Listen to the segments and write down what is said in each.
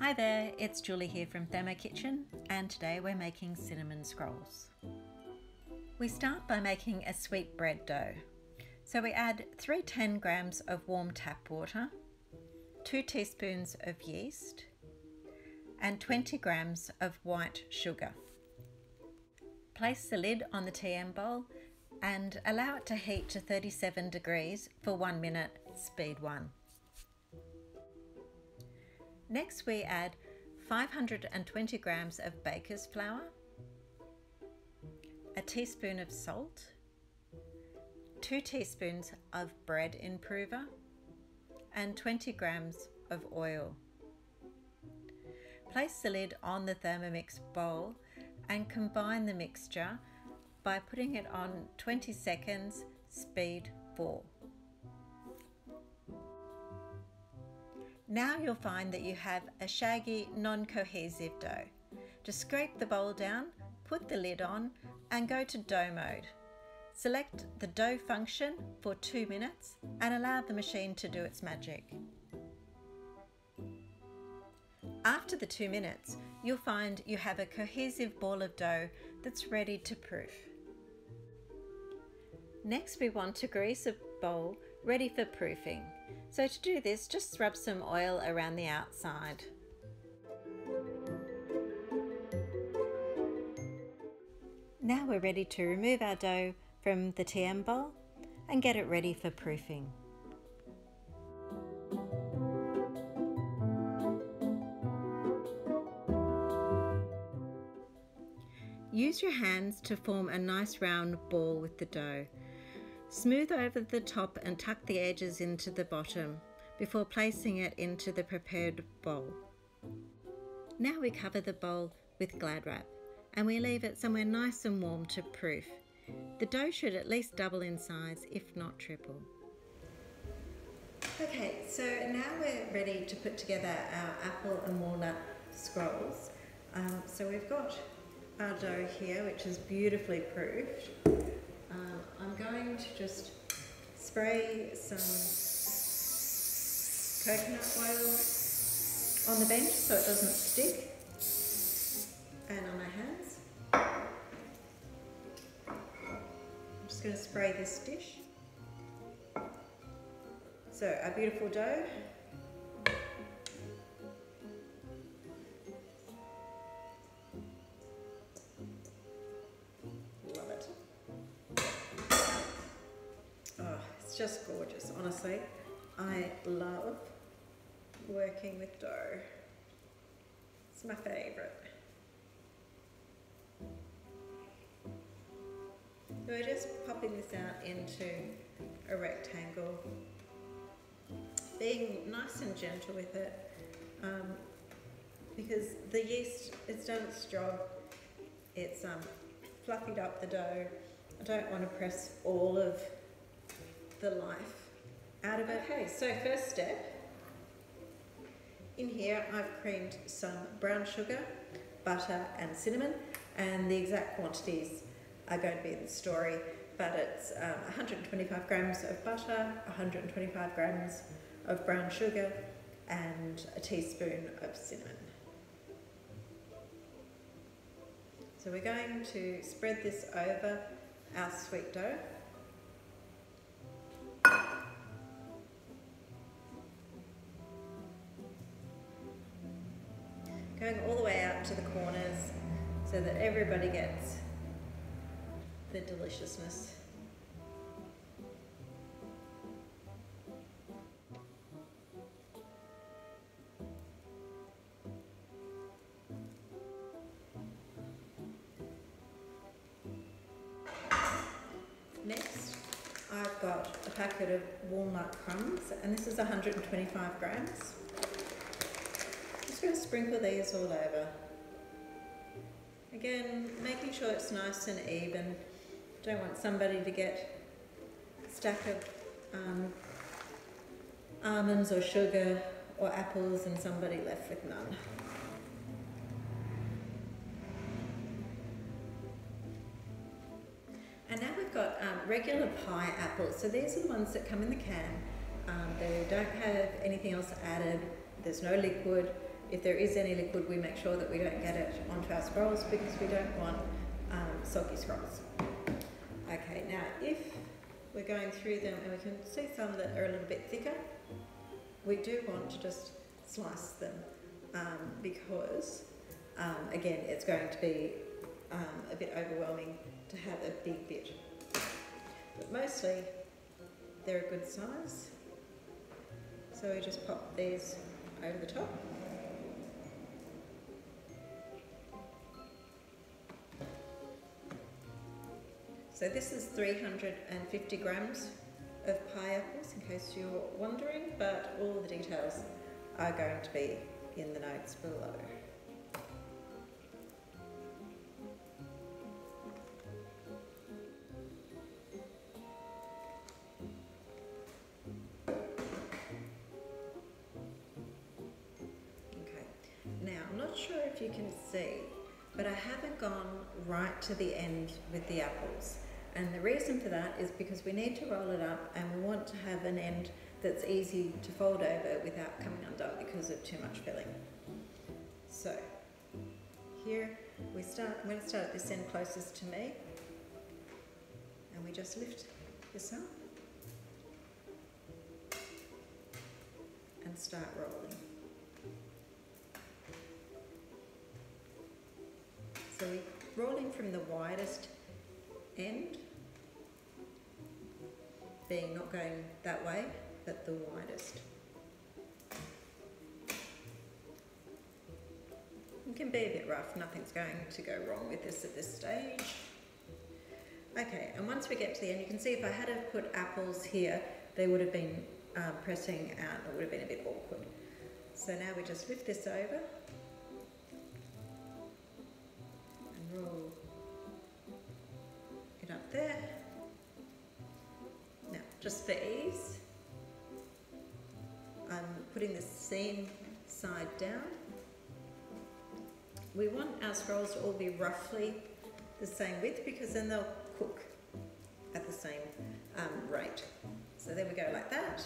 Hi there, it's Julie here from Thermo Kitchen, and today we're making cinnamon scrolls. We start by making a sweet bread dough. So we add 310 grams of warm tap water, 2 teaspoons of yeast, and 20 grams of white sugar. Place the lid on the TM bowl and allow it to heat to 37 degrees for 1 minute, speed 1. Next we add 520 grams of baker's flour, a teaspoon of salt, 2 teaspoons of bread improver, and 20 grams of oil. Place the lid on the Thermomix bowl and combine the mixture by putting it on 20 seconds, speed 4. Now you'll find that you have a shaggy, non-cohesive dough. Just scrape the bowl down, put the lid on and go to dough mode. Select the dough function for two minutes and allow the machine to do its magic. After the two minutes, you'll find you have a cohesive ball of dough that's ready to proof. Next we want to grease a bowl ready for proofing. So to do this, just rub some oil around the outside. Now we're ready to remove our dough from the TM bowl and get it ready for proofing. Use your hands to form a nice round ball with the dough. Smooth over the top and tuck the edges into the bottom before placing it into the prepared bowl. Now we cover the bowl with Glad Wrap and we leave it somewhere nice and warm to proof. The dough should at least double in size, if not triple. Okay, so now we're ready to put together our apple and walnut scrolls. Um, so we've got our dough here, which is beautifully proofed just spray some coconut oil on the bench so it doesn't stick and on my hands. I'm just going to spray this dish. So our beautiful dough just gorgeous, honestly. I love working with dough. It's my favourite. So we're just popping this out into a rectangle, being nice and gentle with it um, because the yeast, it's done its job. It's um, fluffied up the dough. I don't want to press all of the life out of it. Okay, so first step. In here I've creamed some brown sugar, butter and cinnamon and the exact quantities are going to be in the story but it's um, 125 grams of butter, 125 grams of brown sugar and a teaspoon of cinnamon. So we're going to spread this over our sweet dough going all the way out to the corners so that everybody gets the deliciousness. Next, I've got a packet of walnut crumbs and this is 125 grams sprinkle these all over. Again, making sure it's nice and even. Don't want somebody to get a stack of um, almonds or sugar or apples and somebody left with none. And now we've got um, regular pie apples. So these are the ones that come in the can. Um, they don't have anything else added. There's no liquid if there is any liquid, we make sure that we don't get it onto our scrolls because we don't want um, soggy scrolls. Okay, now if we're going through them and we can see some that are a little bit thicker, we do want to just slice them um, because, um, again, it's going to be um, a bit overwhelming to have a big bit. But mostly, they're a good size. So we just pop these over the top. So this is 350 grams of pineapples in case you're wondering, but all the details are going to be in the notes below. Okay, now I'm not sure if you can see, but I haven't gone right to the end with the apples. And the reason for that is because we need to roll it up and we want to have an end that's easy to fold over without coming undone because of too much filling. So here we start, I'm going to start at this end closest to me and we just lift this up and start rolling. So we're rolling from the widest end being not going that way, but the widest. It can be a bit rough, nothing's going to go wrong with this at this stage. Okay, and once we get to the end, you can see if I had have put apples here, they would have been um, pressing out, it would have been a bit awkward. So now we just lift this over We want our scrolls to all be roughly the same width because then they'll cook at the same um, rate. So there we go like that.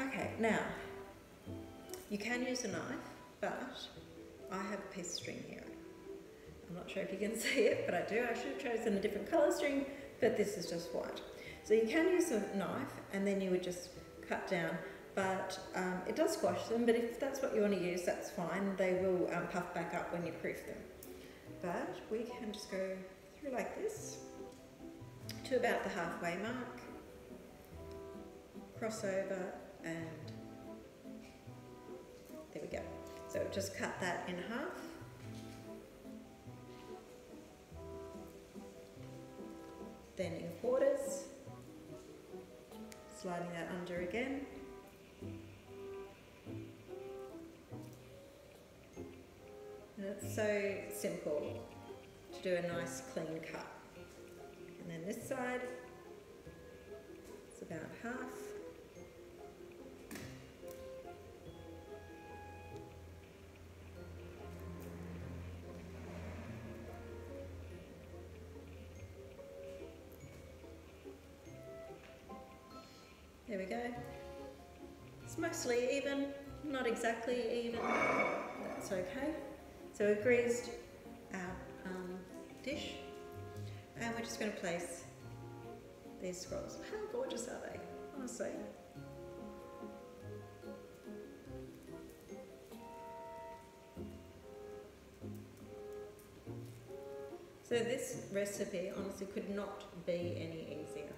Okay, now you can use a knife, but I have a piece of string here. I'm not sure if you can see it, but I do. I should have chosen a different colour string, but this is just white. So you can use a knife and then you would just cut down, but um, it does squash them, but if that's what you want to use, that's fine. They will um, puff back up when you proof them. But we can just go through like this to about the halfway mark, cross over and there we go. So just cut that in half. Then in quarters sliding that under again. It's so simple to do a nice clean cut. And then this side, it's about half. There we go. It's mostly even, not exactly even, that's okay. So we've greased our um, dish and we're just going to place these scrolls. How gorgeous are they, honestly? So this recipe honestly could not be any easier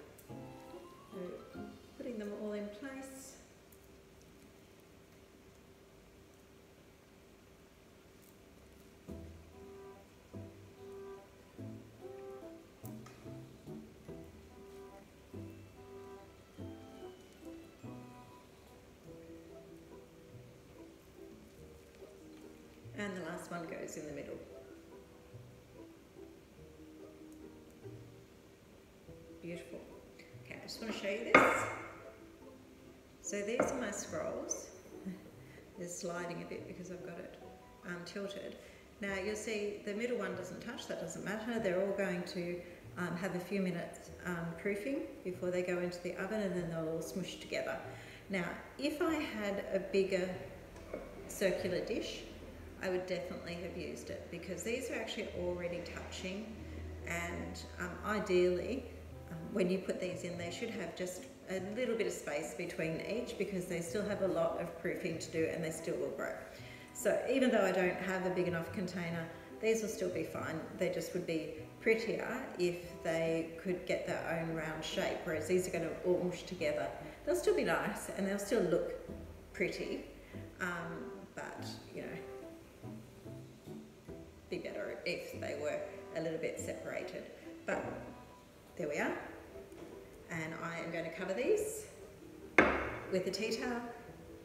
And the last one goes in the middle. Beautiful. Okay, I just want to show you this. So these are my scrolls. They're sliding a bit because I've got it um, tilted. Now you'll see the middle one doesn't touch, that doesn't matter. They're all going to um, have a few minutes um, proofing before they go into the oven and then they'll all smush together. Now, if I had a bigger circular dish, I would definitely have used it because these are actually already touching and um, ideally um, when you put these in they should have just a little bit of space between each because they still have a lot of proofing to do and they still will grow. So even though I don't have a big enough container, these will still be fine. They just would be prettier if they could get their own round shape, whereas these are going to all mush together. They'll still be nice and they'll still look pretty, um, but you know, be better if they were a little bit separated. But there we are. And I am going to cover these with a tea towel,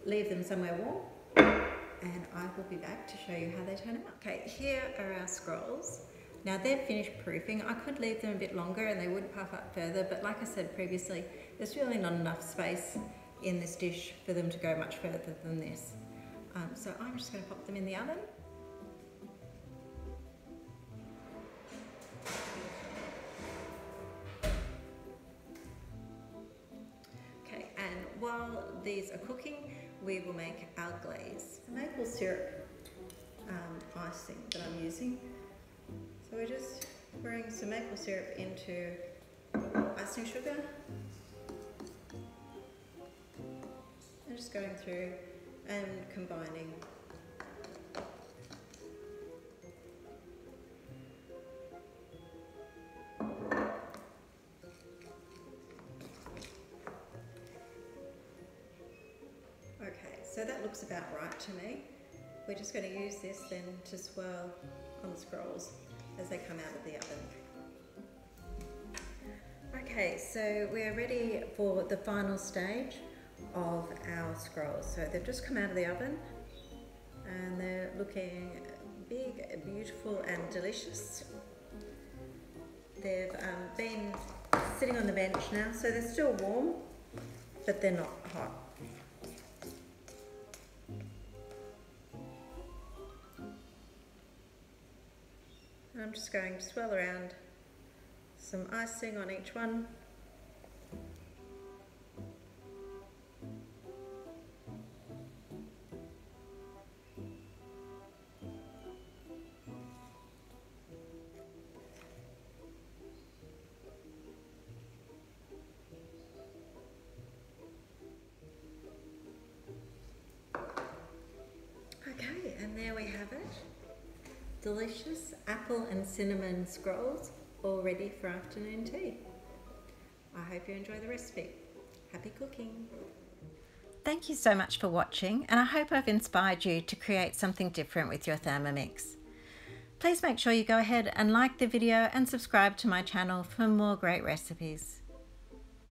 leave them somewhere warm, and I will be back to show you how they turn out. Okay, here are our scrolls. Now they're finished proofing. I could leave them a bit longer and they would puff up further, but like I said previously, there's really not enough space in this dish for them to go much further than this. Um, so I'm just going to pop them in the oven. These are cooking, we will make our glaze. Maple syrup um, icing that I'm using. So we're just pouring some maple syrup into icing sugar. And just going through and combining. So that looks about right to me. We're just going to use this then to swirl on the scrolls as they come out of the oven. Okay, so we're ready for the final stage of our scrolls. So they've just come out of the oven and they're looking big, beautiful and delicious. They've um, been sitting on the bench now, so they're still warm, but they're not hot. I'm just going to swirl around some icing on each one. Delicious apple and cinnamon scrolls all ready for afternoon tea. I hope you enjoy the recipe. Happy cooking! Thank you so much for watching and I hope I've inspired you to create something different with your Thermomix. Please make sure you go ahead and like the video and subscribe to my channel for more great recipes.